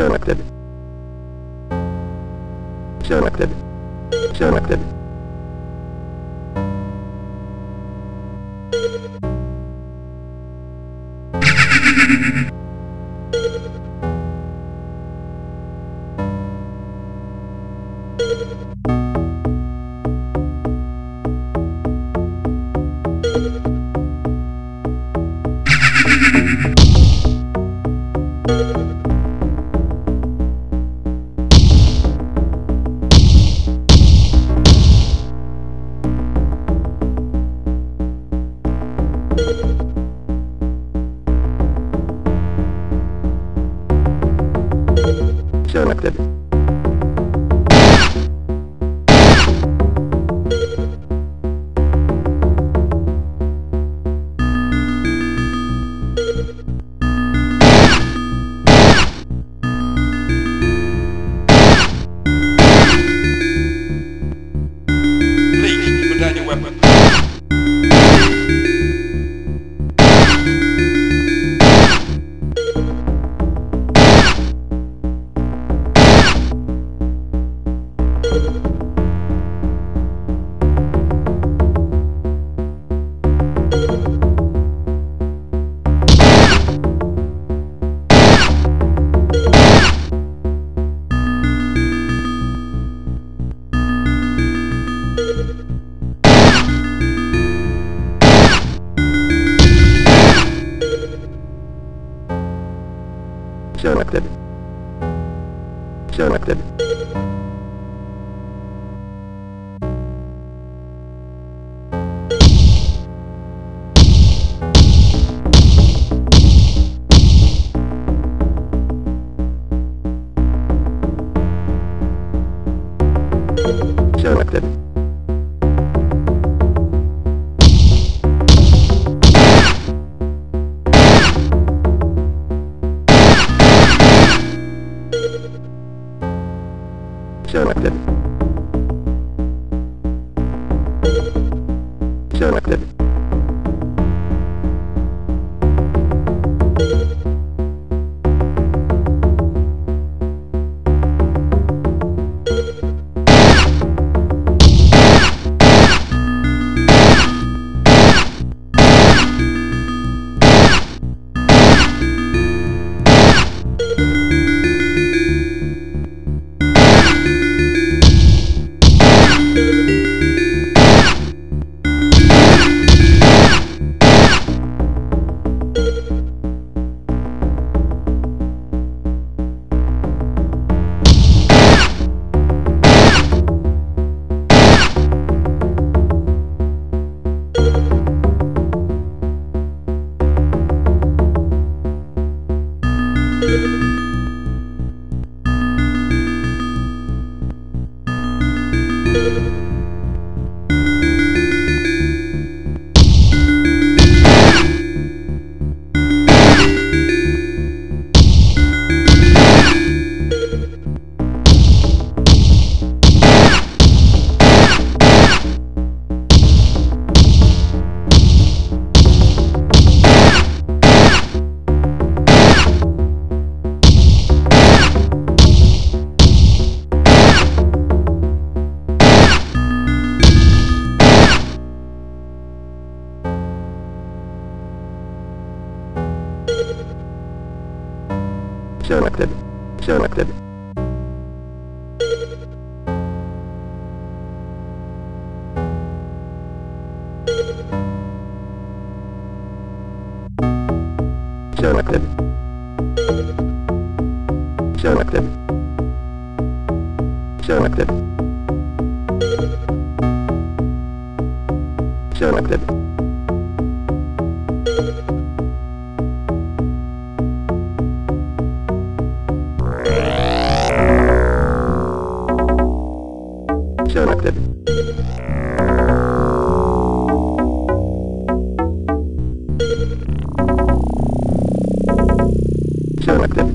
Çanakkale Çanakkale Çanakkale Selected. Please, put down your weapon. Söyledi. Söyledi. Söyledi. Söyledi. Söyledi. Söyledi. Selected.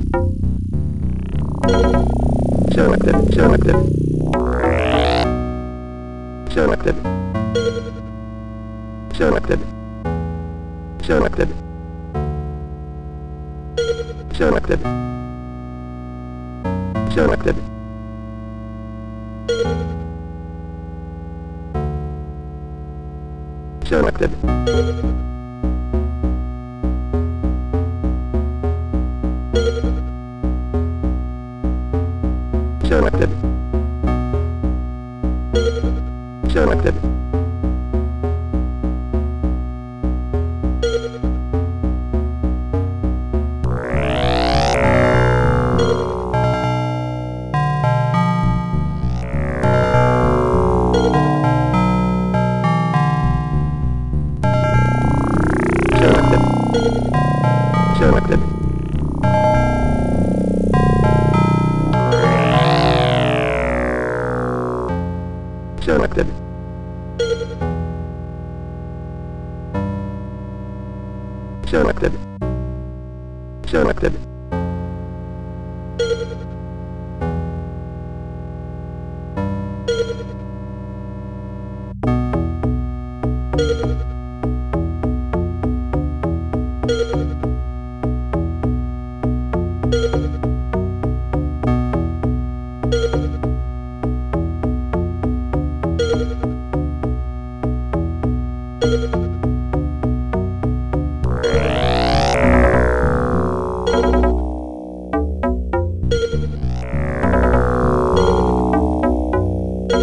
Selected. Selected. Selected. Selected. Selected. Selected. Selected. Selected. Selected. Selected. Selected. söylemektedir. Söylemektedir. Söylemektedir. Thank you.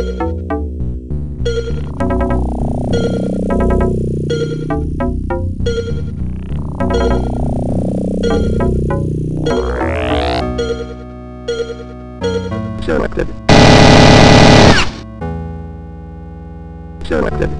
Selected. Selected. Selected.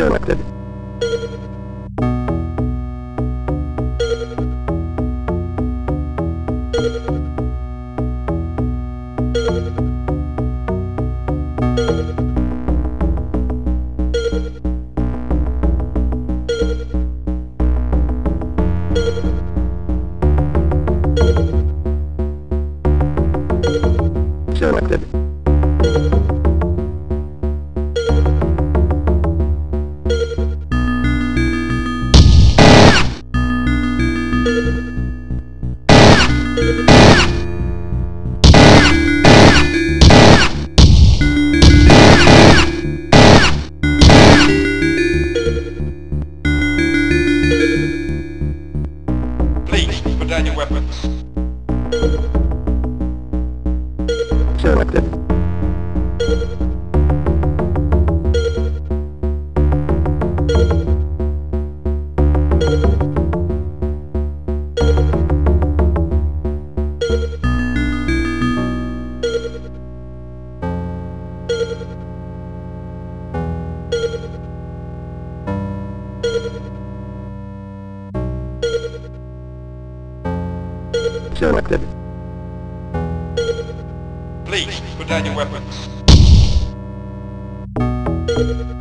söylemektedir. söylemektedir. thank you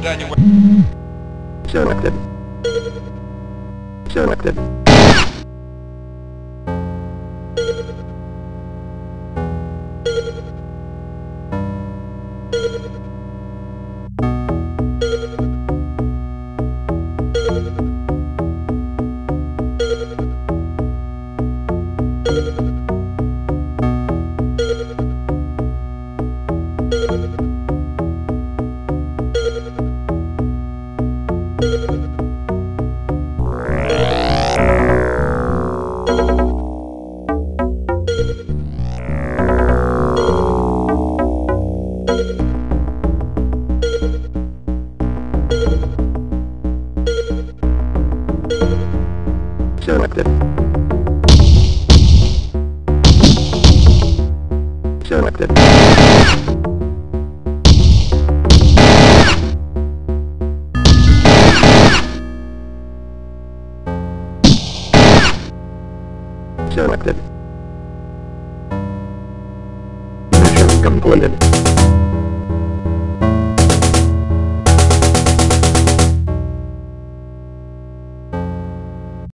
Selected. Selected. Selected.